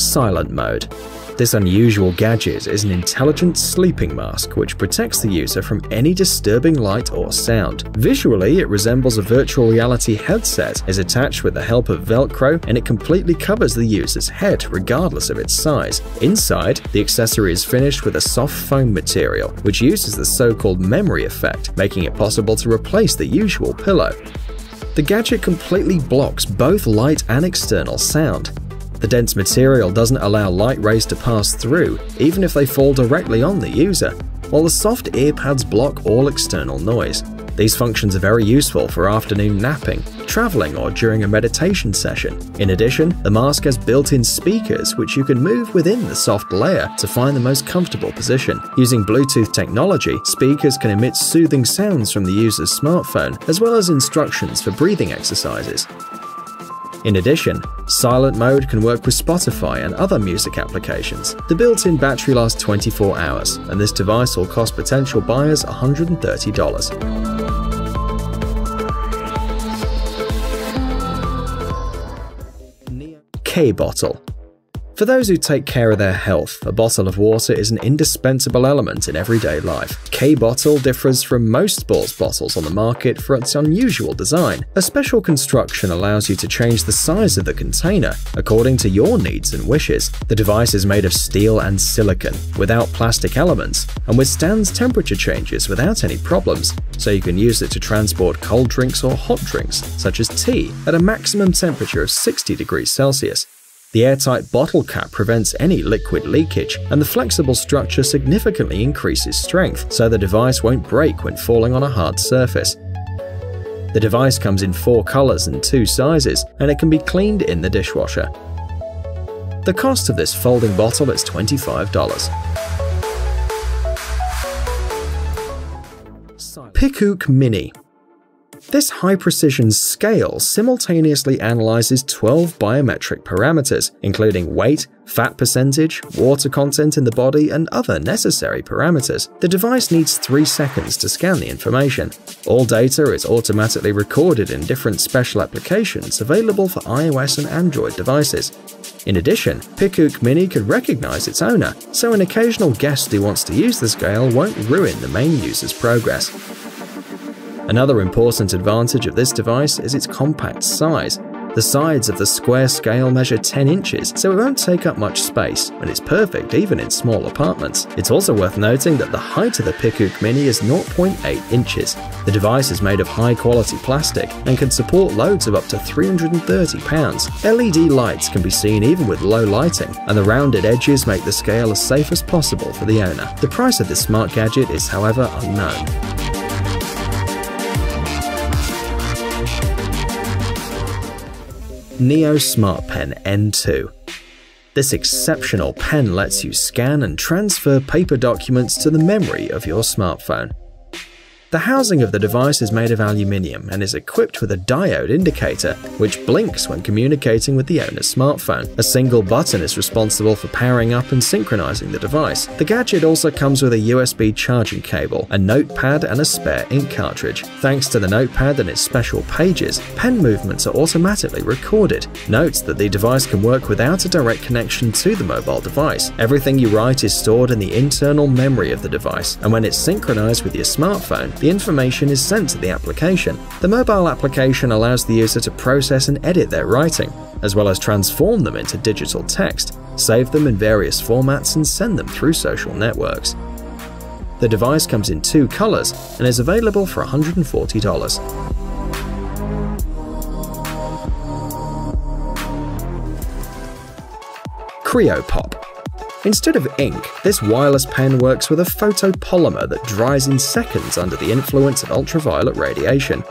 Silent Mode. This unusual gadget is an intelligent sleeping mask which protects the user from any disturbing light or sound. Visually, it resembles a virtual reality headset, is attached with the help of Velcro, and it completely covers the user's head regardless of its size. Inside, the accessory is finished with a soft foam material, which uses the so-called memory effect, making it possible to replace the usual pillow. The gadget completely blocks both light and external sound. The dense material doesn't allow light rays to pass through, even if they fall directly on the user, while the soft ear pads block all external noise. These functions are very useful for afternoon napping, traveling, or during a meditation session. In addition, the mask has built-in speakers which you can move within the soft layer to find the most comfortable position. Using Bluetooth technology, speakers can emit soothing sounds from the user's smartphone, as well as instructions for breathing exercises. In addition, Silent Mode can work with Spotify and other music applications. The built-in battery lasts 24 hours, and this device will cost potential buyers $130. K-Bottle for those who take care of their health, a bottle of water is an indispensable element in everyday life. K-Bottle differs from most sports bottles on the market for its unusual design. A special construction allows you to change the size of the container according to your needs and wishes. The device is made of steel and silicon, without plastic elements, and withstands temperature changes without any problems, so you can use it to transport cold drinks or hot drinks, such as tea, at a maximum temperature of 60 degrees Celsius. The airtight bottle cap prevents any liquid leakage, and the flexible structure significantly increases strength, so the device won't break when falling on a hard surface. The device comes in four colors and two sizes, and it can be cleaned in the dishwasher. The cost of this folding bottle is $25. Picooc Mini this high-precision scale simultaneously analyzes 12 biometric parameters, including weight, fat percentage, water content in the body, and other necessary parameters. The device needs 3 seconds to scan the information. All data is automatically recorded in different special applications available for iOS and Android devices. In addition, Picooc Mini could recognize its owner, so an occasional guest who wants to use the scale won't ruin the main user's progress. Another important advantage of this device is its compact size. The sides of the square scale measure 10 inches, so it won't take up much space, and it's perfect even in small apartments. It's also worth noting that the height of the Picooc Mini is 0.8 inches. The device is made of high quality plastic and can support loads of up to 330 pounds. LED lights can be seen even with low lighting, and the rounded edges make the scale as safe as possible for the owner. The price of this smart gadget is however unknown. Neo Smart Pen N2. This exceptional pen lets you scan and transfer paper documents to the memory of your smartphone. The housing of the device is made of aluminium and is equipped with a diode indicator, which blinks when communicating with the owner's smartphone. A single button is responsible for powering up and synchronizing the device. The gadget also comes with a USB charging cable, a notepad, and a spare ink cartridge. Thanks to the notepad and its special pages, pen movements are automatically recorded. Note that the device can work without a direct connection to the mobile device. Everything you write is stored in the internal memory of the device, and when it's synchronized with your smartphone, the information is sent to the application. The mobile application allows the user to process and edit their writing, as well as transform them into digital text, save them in various formats, and send them through social networks. The device comes in two colors and is available for $140. Creopop Instead of ink, this wireless pen works with a photopolymer that dries in seconds under the influence of ultraviolet radiation.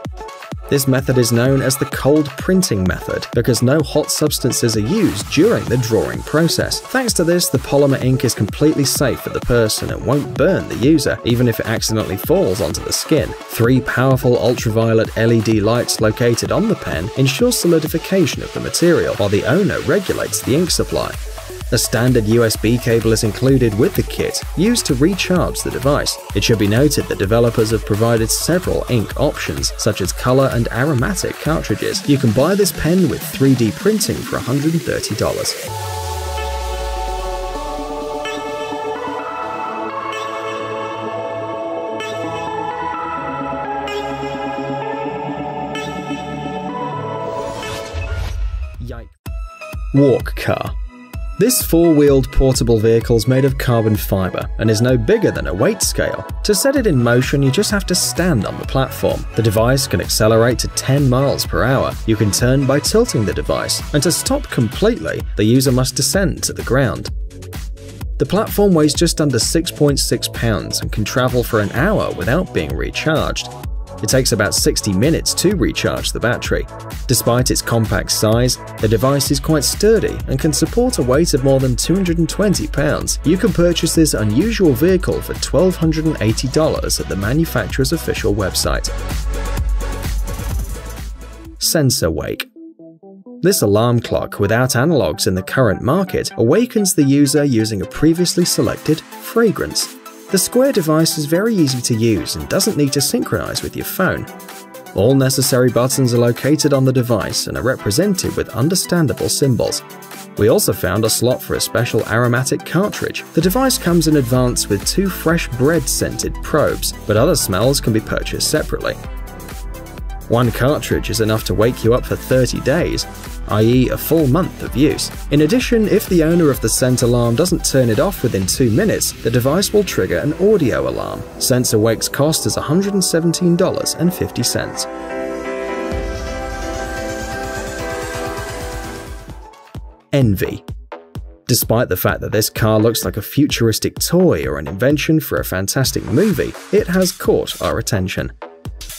This method is known as the cold printing method because no hot substances are used during the drawing process. Thanks to this, the polymer ink is completely safe for the person and won't burn the user, even if it accidentally falls onto the skin. Three powerful ultraviolet LED lights located on the pen ensure solidification of the material, while the owner regulates the ink supply. A standard USB cable is included with the kit, used to recharge the device. It should be noted that developers have provided several ink options, such as color and aromatic cartridges. You can buy this pen with 3D printing for $130. Walk Car this four-wheeled portable vehicle is made of carbon fiber and is no bigger than a weight scale. To set it in motion, you just have to stand on the platform. The device can accelerate to 10 miles per hour. You can turn by tilting the device, and to stop completely, the user must descend to the ground. The platform weighs just under 6.6 pounds and can travel for an hour without being recharged. It takes about 60 minutes to recharge the battery. Despite its compact size, the device is quite sturdy and can support a weight of more than 220 pounds. You can purchase this unusual vehicle for $1,280 at the manufacturer's official website. Sensor Wake this alarm clock without analogs in the current market awakens the user using a previously selected fragrance. The Square device is very easy to use and doesn't need to synchronize with your phone. All necessary buttons are located on the device and are represented with understandable symbols. We also found a slot for a special aromatic cartridge. The device comes in advance with two fresh bread scented probes, but other smells can be purchased separately. One cartridge is enough to wake you up for 30 days, i.e. a full month of use. In addition, if the owner of the scent alarm doesn't turn it off within 2 minutes, the device will trigger an audio alarm. Sensor Wake's cost is $117.50. EN-V Despite the fact that this car looks like a futuristic toy or an invention for a fantastic movie, it has caught our attention.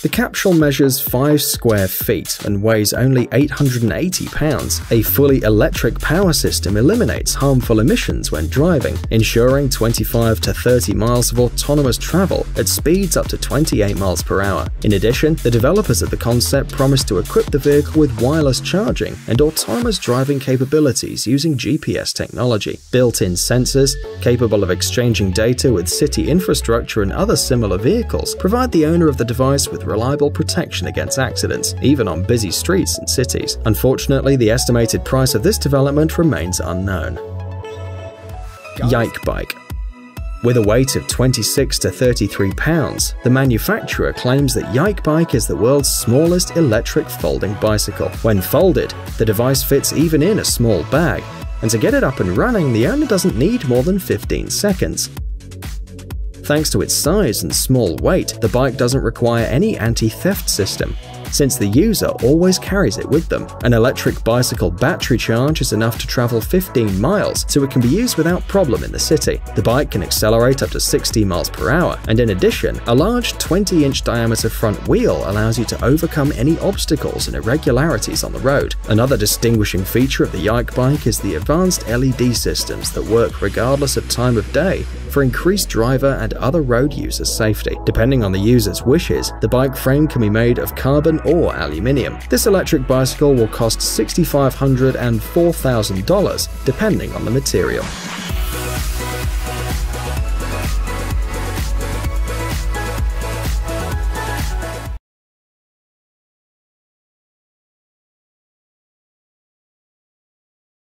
The capsule measures 5 square feet and weighs only 880 pounds. A fully electric power system eliminates harmful emissions when driving, ensuring 25 to 30 miles of autonomous travel at speeds up to 28 miles per hour. In addition, the developers of the concept promise to equip the vehicle with wireless charging and autonomous driving capabilities using GPS technology. Built-in sensors, capable of exchanging data with city infrastructure and other similar vehicles, provide the owner of the device with reliable protection against accidents, even on busy streets and cities. Unfortunately, the estimated price of this development remains unknown. Yike Bike with a weight of 26 to 33 pounds, the manufacturer claims that Yike Bike is the world's smallest electric folding bicycle. When folded, the device fits even in a small bag, and to get it up and running, the owner doesn't need more than 15 seconds. Thanks to its size and small weight, the bike doesn't require any anti-theft system, since the user always carries it with them. An electric bicycle battery charge is enough to travel 15 miles, so it can be used without problem in the city. The bike can accelerate up to 60 miles per hour, and in addition, a large 20-inch diameter front wheel allows you to overcome any obstacles and irregularities on the road. Another distinguishing feature of the Yike bike is the advanced LED systems that work regardless of time of day for increased driver and other road users' safety. Depending on the user's wishes, the bike frame can be made of carbon or aluminium. This electric bicycle will cost $6,500 and $4,000 depending on the material.